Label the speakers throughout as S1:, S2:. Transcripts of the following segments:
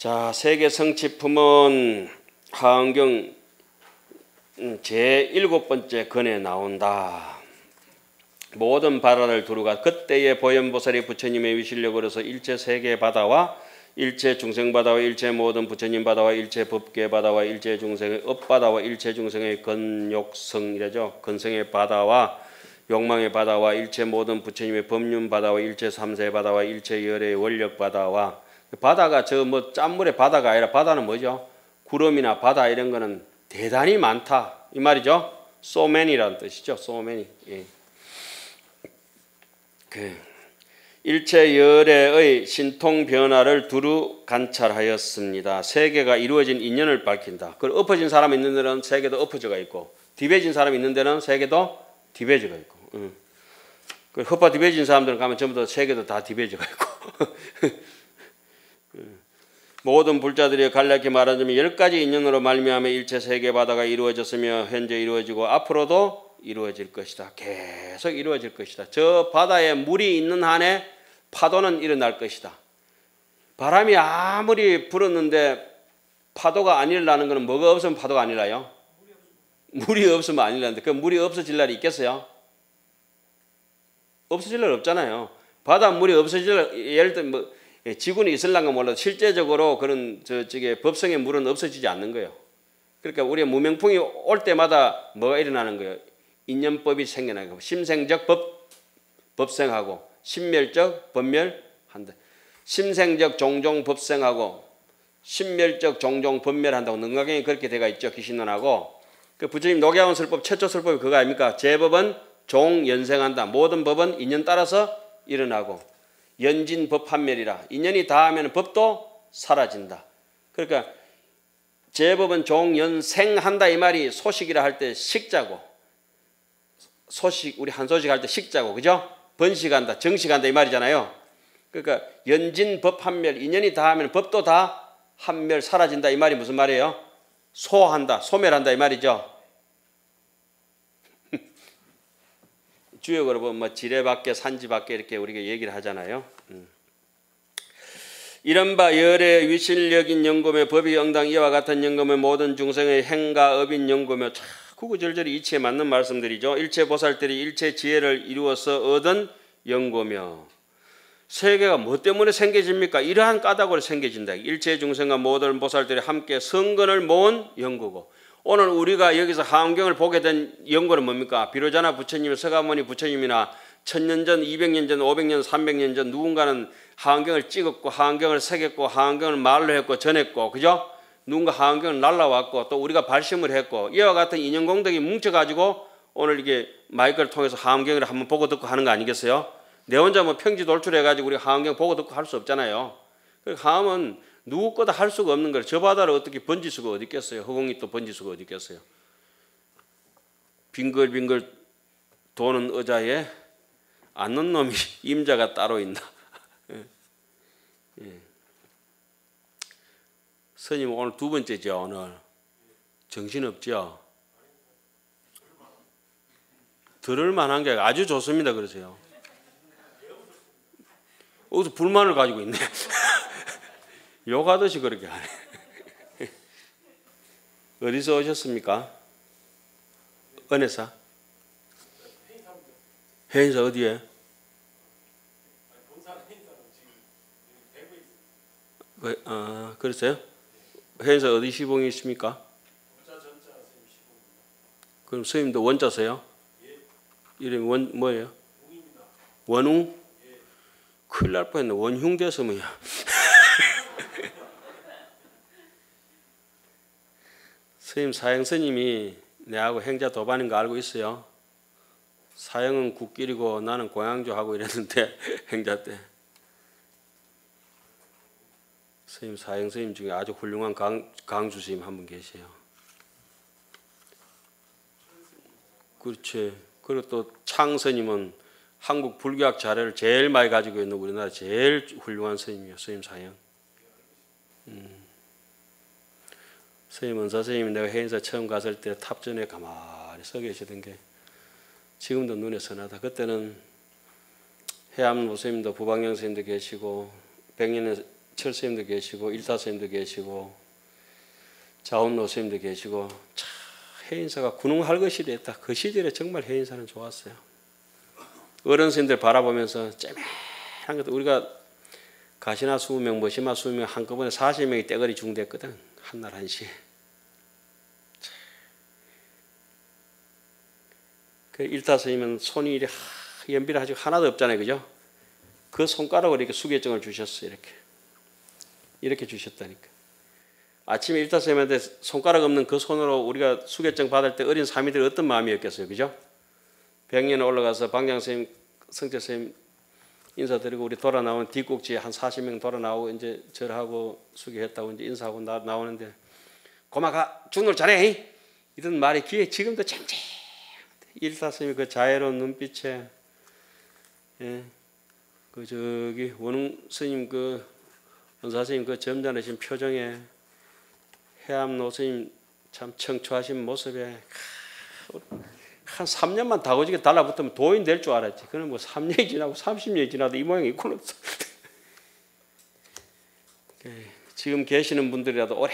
S1: 자, 세계 성취품은 화엄경 음, 제 일곱 번째 권에 나온다. 모든 바다를 두루가 그때의 보현보살이 부처님의 위신력으로서 일체 세계 바다와 일체 중생 바다와 일체 모든 부처님 바다와 일체 법계 바다와 일체 중생의 업 바다와 일체 중생의 근욕성이라죠. 근성의 바다와 욕망의 바다와 일체 모든 부처님의 법륜 바다와 일체 삼세 바다와 일체 여래의 원력 바다와 바다가 저 뭐 짠물의 바다가 아니라 바다는 뭐죠? 구름이나 바다 이런 거는 대단히 많다 이 말이죠. so many라는 뜻이죠. so many. 예. 그 일체 열애의 신통 변화를 두루 관찰하였습니다. 세계가 이루어진 인연을 밝힌다. 그 엎어진 사람 있는 데는 세계도 엎어져가 있고 디베진 사람 있는 데는 세계도 디베져가 있고. 응. 그 헛바 디베진 사람들 가면 전부 다 세계도 다 디베져가 있고. 모든 불자들이 간략히 말하자면 열 가지 인연으로 말미암아 일체 세계 바다가 이루어졌으며 현재 이루어지고 앞으로도 이루어질 것이다. 계속 이루어질 것이다. 저 바다에 물이 있는 한에 파도는 일어날 것이다. 바람이 아무리 불었는데 파도가 안 일어나는 것은 뭐가 없으면 파도가 안 일어나요? 물이 없으면 안 일어나는데 그 물이 없어질 날이 있겠어요? 없어질 날 없잖아요. 바닷물이 없어질 날 예를 들면 뭐 지구는 있을랑가 몰라도 실제적으로 그런 저쪽에 법성의 물은 없어지지 않는 거예요. 그러니까 우리가 무명풍이 올 때마다 뭐가 일어나는 거예요? 인연법이 생겨나고 심생적 법 법생하고 신멸적 법멸한다. 심생적 종종 법생하고 신멸적 종종 법멸한다고 능가경에 그렇게 되어 있죠. 귀신론하고 그 부처님 녹야원 설법 최초 설법이 그거 아닙니까? 제법은 종 연생한다. 모든 법은 인연 따라서 일어나고 연진 법판멸이라 인연이 다하면 법도 사라진다. 그러니까 제법은 종연생한다 이 말이 소식이라 할 때 식자고 소식 우리 한 소식 할 때 식자고 그죠? 번식한다, 정식한다 이 말이잖아요. 그러니까 연진 법 한멸 인연이 다하면 법도 다 한멸 사라진다 이 말이 무슨 말이에요? 소한다, 소멸한다 이 말이죠. 주역으로 보면 뭐 지뢰밖에 산지밖에 이렇게 우리가 얘기를 하잖아요. 음. 이른바 열의 위실력인 연금의 법이 영당 이와 같은 연금의 모든 중생의 행가 업인 연금의 구구절절히 이치에 맞는 말씀들이죠. 일체 보살들이 일체 지혜를 이루어서 얻은 연고며 세계가 뭐 때문에 생겨집니까? 이러한 까닭으로 생겨진다. 일체 중생과 모든 보살들이 함께 성근을 모은 연고고 오늘 우리가 여기서 하원경을 보게 된 연고는 뭡니까? 비로자나 부처님, 서가모니 부처님이나 천년 전, 이백 년 전, 오백 년, 삼백 년전 누군가는 하원경을 찍었고 하원경을 새겼고 하원경을 말로 했고 전했고 그죠? 누군가 하원경을 날라왔고 또 우리가 발심을 했고 이와 같은 인연 공덕이 뭉쳐가지고 오늘 이게 마이크를 통해서 하원경을 한번 보고 듣고 하는 거 아니겠어요? 내 혼자 뭐 평지 돌출해가지고 우리 하원경 보고 듣고 할 수 없잖아요. 그 하음은 누구 거다 할 수가 없는 거예요. 저 바다를 어떻게 번질 수가 어디 있겠어요? 허공이 또 번질 수가 어디 있겠어요? 빙글빙글 도는 의자에 앉는 놈이 임자가 따로 있나? 예. 예. 스님 오늘 두 번째죠 오늘 정신 없죠. 들을 만한 게 아주 좋습니다 그러세요. 어디서 불만을 가지고 있네. 욕하듯이 그렇게 하네. 어디서 오셨습니까? 은혜사? 해인사 어디에? 그, 아, 그랬어요? 회사 어디 시봉이 있습니까? 그럼 스님도 원자세요? 이름이 원 뭐예요? 원웅? 큰일 날 뻔했네. 원흉 뭐야. 스님 사형 스님이 내하고 행자 도반인 거 알고 있어요. 사형은 국길이고 나는 고향조 하고 이랬는데 행자 때. 스님 사형 스님 중에 아주 훌륭한 강, 강주 스님 한 분 계세요. 그렇지. 그리고 또 창 스님은 한국 불교학 자료를 제일 많이 가지고 있는 우리나라 제일 훌륭한 스님이요. 스님 사형. 음. 은사 스님이 내가 해인사 처음 갔을 때 탑전에 가만히 서 계시던 게 지금도 눈에 선하다. 그때는 해암 모스님도 부방영 스님도 계시고 백년의 철스님도 계시고 일타스님도 계시고 자원노 스님도 계시고 참 해인사가 군웅할 것이 됐다. 그 시절에 정말 해인사는 좋았어요. 어른 스님들 바라보면서 째매한 것도 우리가 가시나 20명, 머시마 20명 한꺼번에 40명이 떼거리 중됐거든. 한날 한시에. 그 일타스님은 손이 이렇게 연비를 아직 하나도 없잖아요. 그죠? 그 손가락으로 이렇게 수계증을 주셨어요. 이렇게. 이렇게 주셨다니까. 아침에 일타스님한테 손가락 없는 그 손으로 우리가 수계증 받을 때 어린 사미들이 어떤 마음이었겠어요. 그죠? 병년에 올라가서 방장스님, 성철스님 인사드리고 우리 돌아 나온 뒷꼭지에 한 40명 돌아 나오고 이제 절하고 수계했다고 이제 인사하고 나, 나오는데 고마가 죽노 잘해 이런 말이 귀에 지금도 쟁쟁 일타스님이 그 자애로운 눈빛에 예, 그 저기 원웅 스님 그 원사 스님 그 점잖으신 표정에 해암 노 스님 참 청초하신 모습에 한 3년만 다고지게 달라붙으면 도인 될 줄 알았지. 그는 뭐 3년이 지나고 30년이 지나도 이 모양이 있구나. 예, 지금 계시는 분들이라도 오래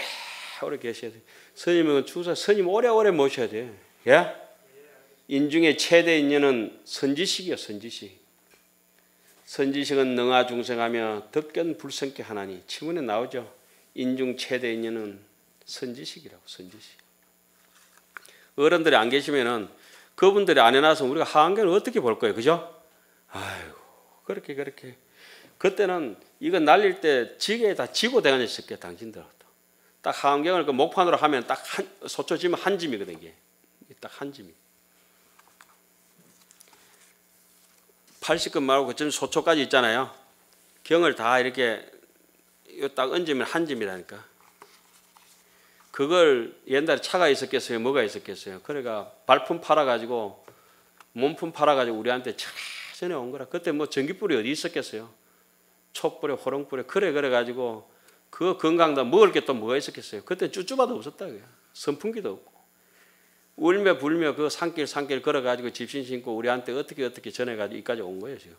S1: 오래 계셔야 돼. 스님은 주사 스님 오래오래 모셔야 돼. 예? 인중의 최대 인연은 선지식이요, 선지식. 선지식은 능화 중생하며 덕견 불성께 하나니 치문에 나오죠. 인중 최대 인연은 선지식이라고 선지식. 어른들이 안 계시면은 그분들이 안 해놔서 우리가 하한계를 어떻게 볼 거예요, 그죠? 아이고 그렇게 그렇게 그때는 이거 날릴 때 지게에 다 지고 대가졌을 게 당신들. 딱 하한경을 그 목판으로 하면 딱 한, 소초 지면 한 짐이거든 이게 딱 한 짐이. 80급 말고 그쯤 소초까지 있잖아요. 경을 다 이렇게 딱 얹으면 한 짐이라니까. 그걸 옛날에 차가 있었겠어요? 뭐가 있었겠어요? 그러니까 발품 팔아가지고 몸품 팔아가지고 우리한테 차전에 온 거라. 그때 뭐 전기불이 어디 있었겠어요? 촛불에 호롱불에 그래 그래 가지고 그 건강도 먹을 게 또 뭐가 있었겠어요? 그때 쭈쭈바도 없었다 그요. 선풍기도 없고 울며 불며 그 산길 산길 걸어가지고 집신 신고 우리한테 어떻게 어떻게 전해가지고 이까지 온 거예요 지금.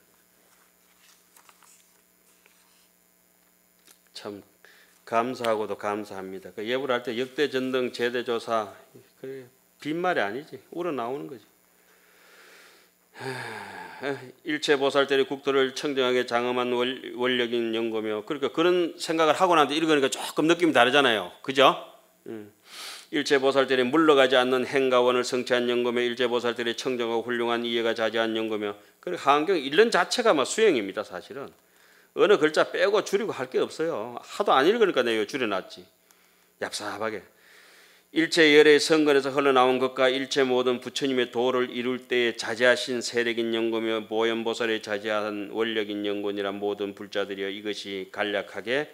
S1: 참 감사하고도 감사합니다. 그 예불 할때 역대 전등 제대 조사 그 빈말이 아니지 우러 나오는 거지. 일체 보살들이 국토를 청정하게 장엄한 원력인 연고며 그러니까 그런 생각을 하고 나서 읽으니까 조금 느낌이 다르잖아요. 그죠? 일체 보살들이 물러가지 않는 행가원을 성취한 연고며 일체 보살들이 청정하고 훌륭한 이해가 자제한 연고며 그 한경 읽는 자체가 막 수행입니다, 사실은. 어느 글자 빼고 줄이고 할 게 없어요. 하도 안 읽으니까 내가 줄여놨지. 얍삽하게. 일체 열의 성근에서 흘러나온 것과 일체 모든 부처님의 도를 이룰 때에 자제하신 세력인 연고며 보현보살의 자제한 원력인 연곤이란 모든 불자들이여 이것이 간략하게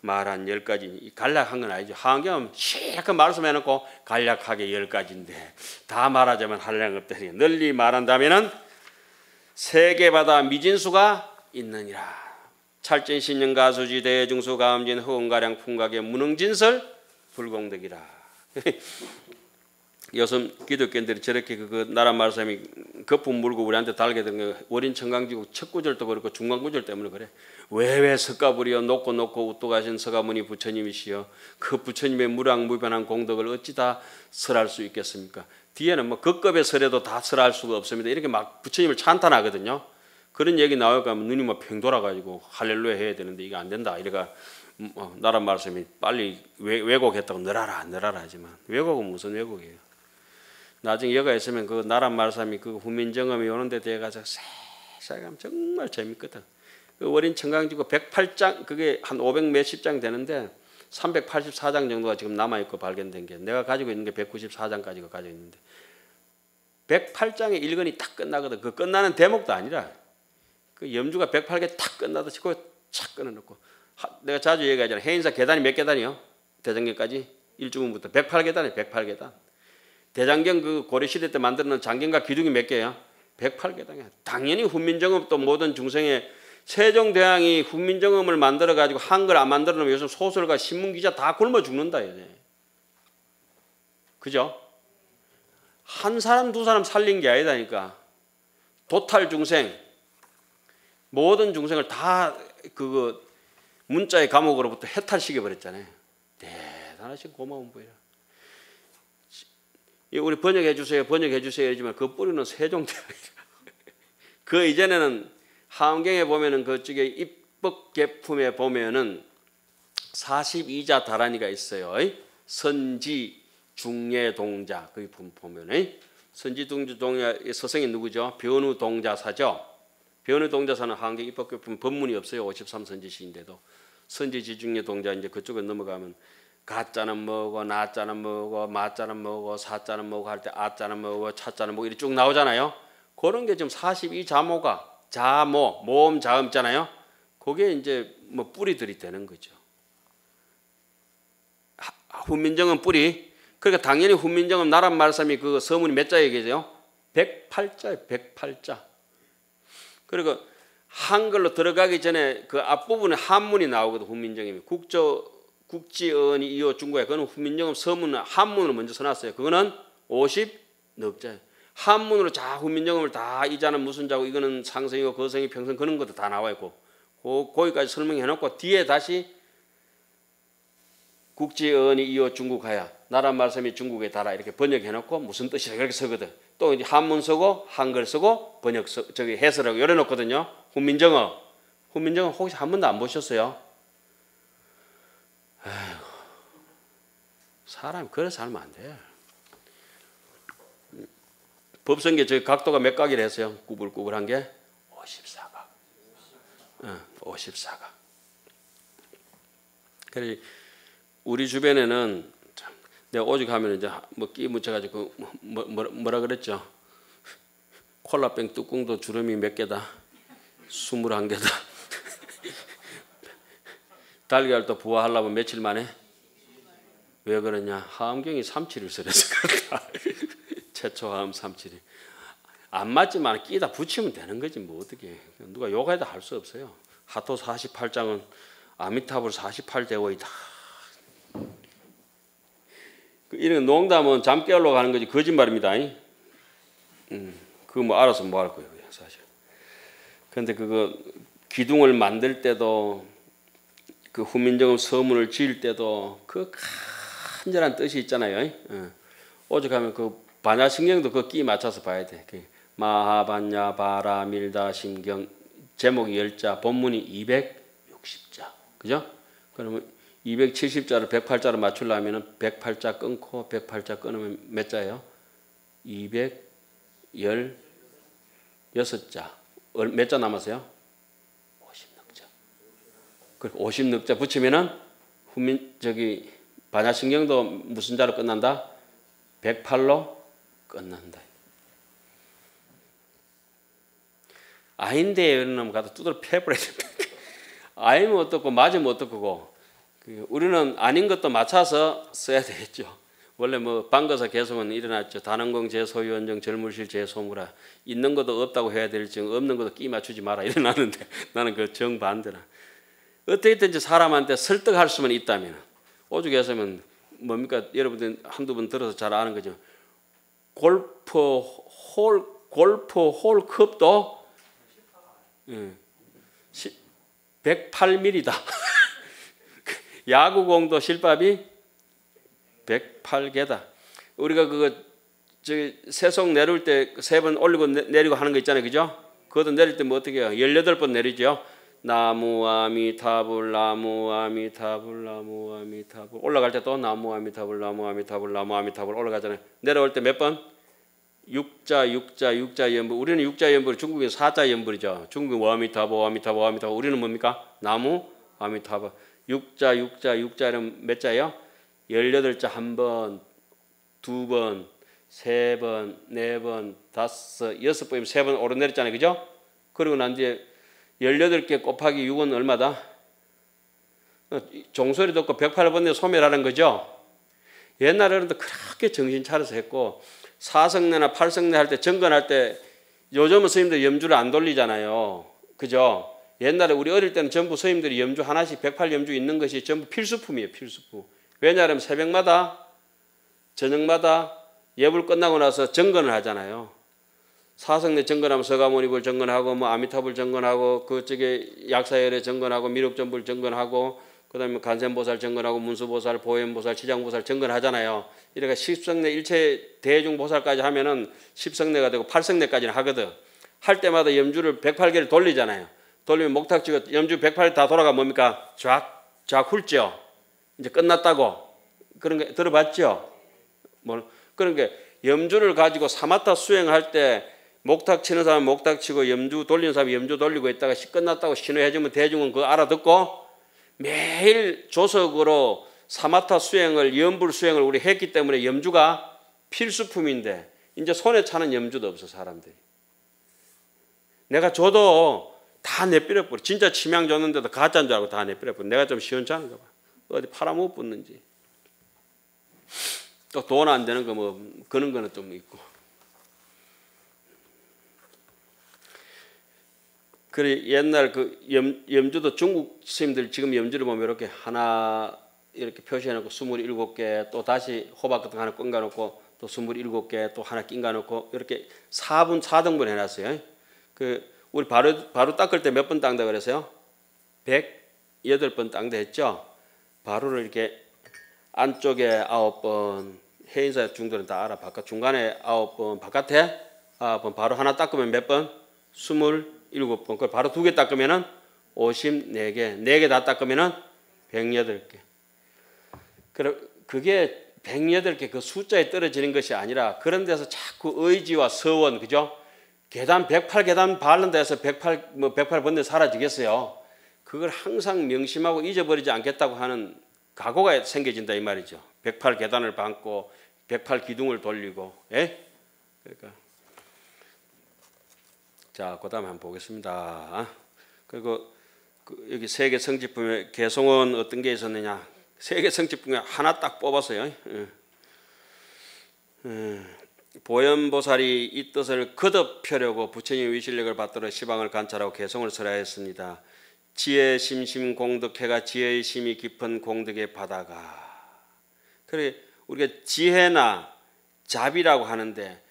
S1: 말한 열 가지. 간략한 건 아니죠. 한경 실컷 말씀해놓고 간략하게 열 가지인데 다 말하자면 한량 없다니. 널리 말한다면은 세계 바다 미진수가 있느니라. 찰진 신령 가수지 대중수 가음진 허은가량 풍각의 무능진설 불공덕이라. 요즘 기독교인들이 저렇게 그 나라 말씀이 거품 물고 우리한테 달게 된 거 월인 청강지국 첫 구절도 그렇고 중간 구절 때문에 그래. 왜왜 석가불이여 높고 높고 우뚝하신 서가모니 부처님이시여 그 부처님의 무량무변한 공덕을 어찌 다 설할 수 있겠습니까? 뒤에는 뭐 급급의 설에도 다 설할 수가 없습니다. 이렇게 막 부처님을 찬탄하거든요. 그런 얘기 나올까 하면 눈이 뭐평 돌아가지고 할렐루야 해야 되는데 이게 안 된다. 이래가 뭐 나란 말씀이 빨리 왜곡했다고 늘어라 늘어라 하지만 왜곡은 무슨 왜곡이에요. 나중에 여가 있으면 그 나란 말씀이 그 후민정음이 오는데 대가서 세세감 정말 재밌거든. 그 어린 청강지구 108장 그게 한 500 몇십 장 되는데 384장 정도가 지금 남아 있고 발견된 게 내가 가지고 있는 게 194장까지가 가지고 있는데 108장의 일권이 딱 끝나거든. 그 끝나는 대목도 아니라 그 염주가 108개 탁 끝나듯이 그착 끊어놓고 내가 자주 얘기하잖아. 해인사 계단이 몇 계단이요? 대장경까지 일주문부터 108계단이 108계단. 대장경 그 고려시대 때 만들어 놓은 장경과 기둥이 몇 개야? 108계단이야. 당연히 훈민정음 또 모든 중생의 세종대왕이 훈민정음을 만들어 가지고 한글 안 만들어 놓으면 요즘 소설가 신문 기자 다 굶어 죽는다 이제. 그죠? 한 사람 두 사람 살린 게 아니다니까. 도탈 중생 모든 중생을 다 그거 문자의 감옥으로부터 해탈시켜 버렸잖아요. 대단하신 고마운 분이라. 우리 번역해 주세요, 번역해 주세요 이지만 그 뿌리는 세종대왕. 그 이전에는 하경에 보면은 그쪽에 입법 계품에 보면은 42자 다란이가 있어요. 선지 중례 동자 거기 보면은 선지 중례 동자 서성이 누구죠? 변우 동자사죠. 변우 동자사는 하경 입법 계품 법문이 없어요. 53선지 시인데도 선지 지중례 동자 이제 그쪽에 넘어가면 가짜는 뭐고 나짜는 뭐고 마짜는 뭐고 사짜는 뭐고 할 때 아짜는 뭐고 차짜는 뭐고 이렇게 쭉 나오잖아요. 그런 게 지금 42 자모가 자모 모음 자음 있잖아요. 그게 이제 뭐 뿌리들이 되는 거죠. 훈민정음 뿌리. 그러니까 당연히 훈민정음 나란 말씀이 그 서문이 몇 자에 계세요? 108자에 108자. 그리고 한글로 들어가기 전에 그 앞부분에 한문이 나오거든 훈민정음이 국조 국지언이 이어 중국에 그거는 후민정음 서문은 한문으로 먼저 써놨어요. 그거는 50 넉자. 한문으로 자 후민정음을 다 이자는 무슨 자고 이거는 상성이고 거성이 평성 그런 것도 다 나와 있고 그 거기까지 설명해 놓고 뒤에 다시 국지언이 이어 중국하야 나란 말씀이 중국에 달아 이렇게 번역해 놓고 무슨 뜻이라 이렇게 쓰거든. 또 이제 한문 쓰고 한글 쓰고 번역 써, 저기 해설하고 열어 놓거든요. 훈민정음. 훈민정음 혹시 한 번도 안 보셨어요? 사람이 그래 살면 안 돼. 법성계 저 각도가 몇 각이라 했어요? 구불구불한 게 54각. 어, 54각. 그래 우리 주변에는 내가 오직 하면 이제 뭐 끼 묻혀가지고 뭐, 뭐, 뭐라 그랬죠? 콜라병 뚜껑도 주름이 몇 개다? 21개다. 달걀도 부화하려면 며칠 만에 왜 그러냐? 하암경이 삼칠을 써서 그렇다. 최초 하암 삼칠이 안 맞지만 끼다 붙이면 되는 거지 뭐 어떻게 누가 욕해도 할수 없어요. 하토 48장은 아미타불 48대고이다. 그 이런 농담은 잠 깨우러 가는 거지 거짓말입니다. 음, 그뭐 알아서 뭐 할 거예요 사실. 그런데 그거 기둥을 만들 때도 그 후민정음 서문을 지을 때도 그 간절한 뜻이 있잖아요. 어. 오죽하면 그 반야신경도 그 끼 맞춰서 봐야 돼. 그 마하반야 바라 밀다 신경 제목이 열자 본문이 260자. 그죠? 그러면 270자를 108자로 맞추려면 108자 끊고 108자 끊으면 몇 자예요? 216자. 몇 자 남았어요? 그 50늑자 붙이면은 후민 저기 반야신경도 무슨 자로 끝난다? 108로 끝난다. 아인데 이런 놈 가서 두드러 패버려야. 아니면 어떻고 맞으면 어떻고 그 우리는 아닌 것도 맞춰서 써야 되겠죠. 원래 뭐 방거사 개성은 일어났죠. 단원공 제소유원정 절물실 제소무라 있는 것도 없다고 해야 될지 없는 것도 끼 맞추지 마라 일어나는데 나는 그 정반대라. 어떻게든지 사람한테 설득할 수만 있다면 오죽했으면 뭡니까 여러분들 한두 번 들어서 잘 아는 거죠. 골프 홀 골프 홀 컵도 108mm다. 야구공도 실밥이 108개다. 우리가 그거 저 세속 내릴 때세 번 올리고 내리고 하는 거 있잖아요. 그죠? 그것도 내릴 때 뭐 어떻게 해요? 18번 내리죠. 나무 아미타불 나무 아미타불 나무 아미타불 올라갈 때 또 나무 아미타불 나무 아미타불 나무 아미타불 올라가잖아요. 내려올 때 몇 번? 육자 육자 육자 연불 우리는 육자 연불 중국에 사자 연불이죠. 중국 와미타보 와미타보 와미타보 우리는 뭡니까? 나무 아미타보 육자 육자 육자는 몇 자예요? 열여덟 자한 번, 두 번, 세 번, 네 번, 다섯, 여섯 번이면 세 번 오르내렸잖아요. 그죠? 그리고 난 뒤에 18개 곱하기 6은 얼마다? 어, 종소리 듣고 108번에 소멸하는 거죠. 옛날에는 그렇게 정신 차려서 했고 사성내나 팔성내 할 때 정건할 때 요즘은 스님들 염주를 안 돌리잖아요. 그죠? 옛날에 우리 어릴 때는 전부 스님들이 염주 하나씩 108염주 있는 것이 전부 필수품이에요. 필수품. 왜냐하면 새벽마다 저녁마다 예불 끝나고 나서 정건을 하잖아요. 사성내 정건하면 서가모니불 정건하고 뭐 아미타불 정건하고 그쪽에 약사열에 정건하고 미륵전불 정건하고 그다음에 간센보살 정건하고 문수보살, 보현보살, 치장보살 정건하잖아요. 이래가 십성내 일체 대중보살까지 하면은 십성내가 되고 팔성내까지는 하거든. 할 때마다 염주를 108개를 돌리잖아요. 돌리면 목탁지가 염주 108개 다 돌아가 뭡니까? 쫙, 쫙 훑죠. 이제 끝났다고. 그런 게 들어봤죠? 뭐 그런 게 염주를 가지고 사마타 수행할 때 목탁 치는 사람 목탁 치고 염주 돌리는 사람 염주 돌리고 있다가 끝났다고 신호해주면 대중은 그거 알아듣고 매일 조석으로 사마타 수행을 염불 수행을 우리 했기 때문에 염주가 필수품인데 이제 손에 차는 염주도 없어 사람들이. 내가 줘도 다 내버려버려. 진짜 치명 줬는데도 가짜인 줄 알고 다 내버려버려. 내가 좀 시원찮은가 봐. 어디 팔아못 붙는지. 또 돈 안 되는 거 뭐 그런 거는 좀 있고. 그래 옛날 그 염, 염주도 중국 스님들 지금 염주를 보면 이렇게 하나 이렇게 표시해놓고 스물일곱 개 또 다시 호박 같은 거 하나 끈가놓고 또 스물일곱 개 또 하나 낀가놓고 이렇게 4분 4등분 해놨어요. 그 우리 바로 바로 닦을 때 몇 번 닦다 그랬어요? 108번 닦다 했죠. 바로를 이렇게 안쪽에 아홉 번 해인사 중들은 다 알아. 바깥 중간에 아홉 번 바깥에 아홉 번 바로 하나 닦으면 몇 번? 스물 일곱 번. 그걸 바로 두 개 닦으면은 오십 네 개. 네개다 닦으면은 백여덟 개. 그게 백여덟 개그 숫자에 떨어지는 것이 아니라 그런 데서 자꾸 의지와 서원 그죠? 계단 108 계단 바른다 해서 108 뭐 108번데 사라지겠어요. 그걸 항상 명심하고 잊어버리지 않겠다고 하는 각오가 생겨진다 이 말이죠. 108 계단을 밟고 108 기둥을 돌리고 예? 그러니까 자, 그다음에 한번 보겠습니다. 그리고 그 여기 세계 성지품에 개성은 어떤 게 있었느냐? 세계 성지품에 하나 딱 뽑았어요. 예. 예. 보현보살이 이 뜻을 거듭펴려고 부처님 위실력을 받들어 시방을 관찰하고 개성을 설하였습니다. 지혜 심심 공덕해가 지혜의 심이 깊은 공덕의 바다가 그래 우리가 지혜나 잡이라고 하는데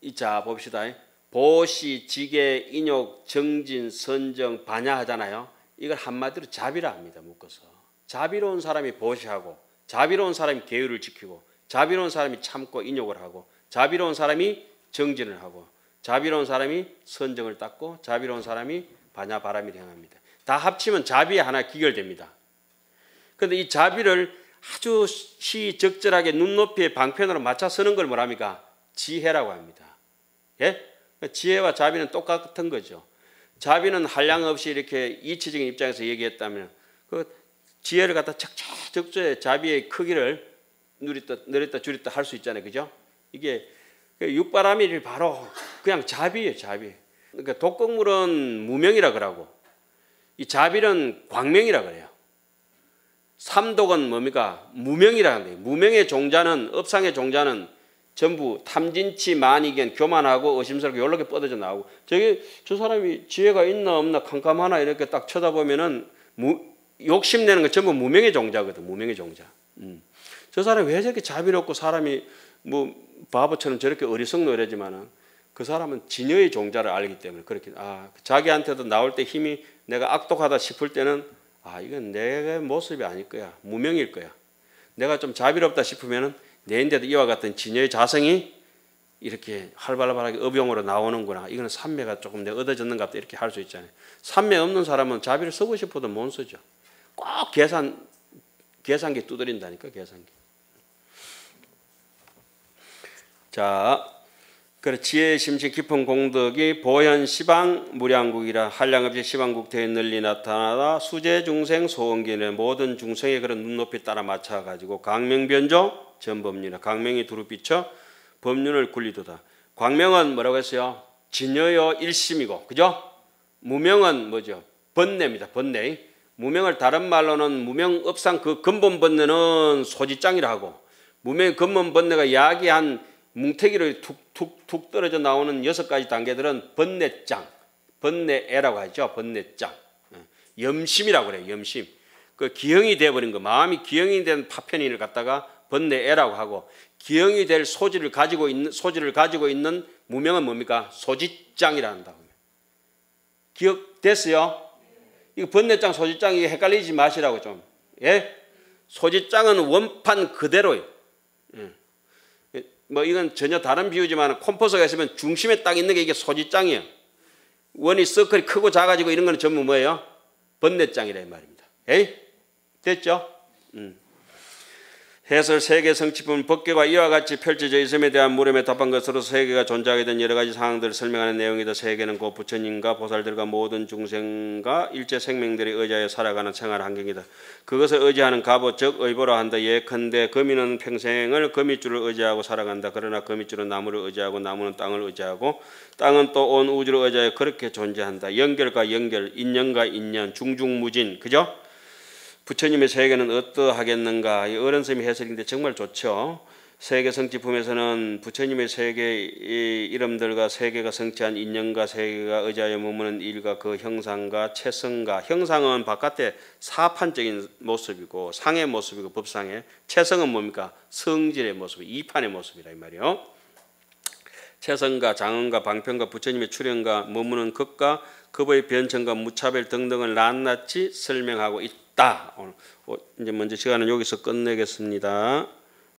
S1: 이자 봅시다. 보시, 지계, 인욕, 정진, 선정, 반야 하잖아요. 이걸 한마디로 자비라 합니다. 묶어서. 자비로운 사람이 보시하고 자비로운 사람이 계율을 지키고 자비로운 사람이 참고 인욕을 하고 자비로운 사람이 정진을 하고 자비로운 사람이 선정을 닦고 자비로운 사람이 반야 바람을 향합니다. 다 합치면 자비에 하나 기결됩니다. 그런데 이 자비를 아주 시적절하게 눈높이의 방편으로 맞춰 서는 걸 뭐랍니까? 지혜라고 합니다. 예? 지혜와 자비는 똑같은 거죠. 자비는 한량 없이 이렇게 이치적인 입장에서 얘기했다면 그 지혜를 갖다 적적적에 자비의 크기를 누렸다 늘렸다 줄였다 할 수 있잖아요. 그죠? 이게 그 육바라밀이 바로 그냥 자비예요, 자비. 그러니까 독극물은 무명이라 그러고 이 자비는 광명이라 그래요. 삼독은 뭡니까? 무명이라 하는데 무명의 종자는 업상의 종자는 전부 탐진치 만이견 교만하고 의심스럽게 연락이 뻗어져 나오고 저게 저 사람이 지혜가 있나 없나 캄캄하나 이렇게 딱 쳐다보면은 무, 욕심내는 거 전부 무명의 종자거든 무명의 종자 음. 저 사람이 왜 저렇게 자비롭고 사람이 뭐 바보처럼 저렇게 어리석노래지만은 그 사람은 진여의 종자를 알기 때문에 그렇게 아 자기한테도 나올 때 힘이 내가 악독하다 싶을 때는 아 이건 내 모습이 아닐 거야 무명일 거야 내가 좀 자비롭다 싶으면은 내인데도 이와 같은 진여의 자성이 이렇게 활발하게 업용으로 나오는구나. 이거는 삼매가 조금 내 얻어졌는가 보다 이렇게 할 수 있잖아요. 삼매 없는 사람은 자비를 쓰고 싶어도 못 쓰죠. 꼭 계산 계산기 두드린다니까 계산기. 자, 그래 지혜 심신 깊은 공덕이 보현 시방 무량국이라 한량없이 시방국 대에 널리 나타나다 수제 중생 소원기는 모든 중생의 그런 눈높이 따라 맞춰 가지고 강명변조 전법륜이라 강명이 두루 비쳐 법륜을 굴리도다. 광명은 뭐라고 했어요? 진여여 일심이고 그죠? 무명은 뭐죠? 번뇌입니다. 번뇌. 무명을 다른 말로는 무명업상 그 근본 번뇌는 소지장이라 하고 무명의 근본 번뇌가 야기한 뭉태기로 툭툭툭 떨어져 나오는 여섯 가지 단계들은 번뇌장, 번뇌애라고 하죠. 번뇌장. 염심이라고 그래요. 염심. 그 기형이 돼버린 거, 마음이 기형이 된 파편인을 갖다가 번뇌애라고 하고 기형이 될 소질을 가지고 있는 소질을 가지고 있는 무명은 뭡니까? 소지장이라 한다. 기억됐어요? 이거 번뇌장 소지장 이 헷갈리지 마시라고 좀. 예? 소지장은 원판 그대로예요. 예. 뭐 이건 전혀 다른 비유지만 콤포스가 있으면 중심에 딱 있는 게 이게 소지장이에요. 원이 서클이 크고 작아지고 이런 거는 전부 뭐예요? 번뇌장이라 이 말입니다. 에이? 됐죠? 음. 해설 세계 성취품 법계가 이와 같이 펼쳐져 있음에 대한 물음에 답한 것으로 세계가 존재하게 된 여러 가지 상황들을 설명하는 내용이다. 세계는 곧 부처님과 보살들과 모든 중생과 일체 생명들이 의지하여 살아가는 생활 환경이다. 그것을 의지하는 갑옷 즉 의보라 한다. 예컨대 거미는 평생을 거미줄을 의지하고 살아간다. 그러나 거미줄은 나무를 의지하고 나무는 땅을 의지하고 땅은 또 온 우주를 의지하여 그렇게 존재한다. 연결과 연결, 인연과 인연, 중중무진. 그죠? 부처님의 세계는 어떠하겠는가? 이 어른스미 해설인데 정말 좋죠. 세계 성취품에서는 부처님의 세계 이름들과 세계가 성취한 인연과 세계가 의지하여 머무는 일과 그 형상과 체성과 형상은 바깥에 사판적인 모습이고 상의 모습이고 법상의 체성은 뭡니까? 성질의 모습, 이판의 모습이라 이 말이요. 체성과 장언과 방편과 부처님의 출현과 머무는 것과 급의 변천과 무차별 등등을 낱낱이 설명하고 있다. 오늘 어, 이제 먼저 시간은 여기서 끝내겠습니다.